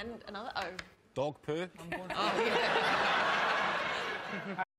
and another O. Dog poo. Oh, yeah.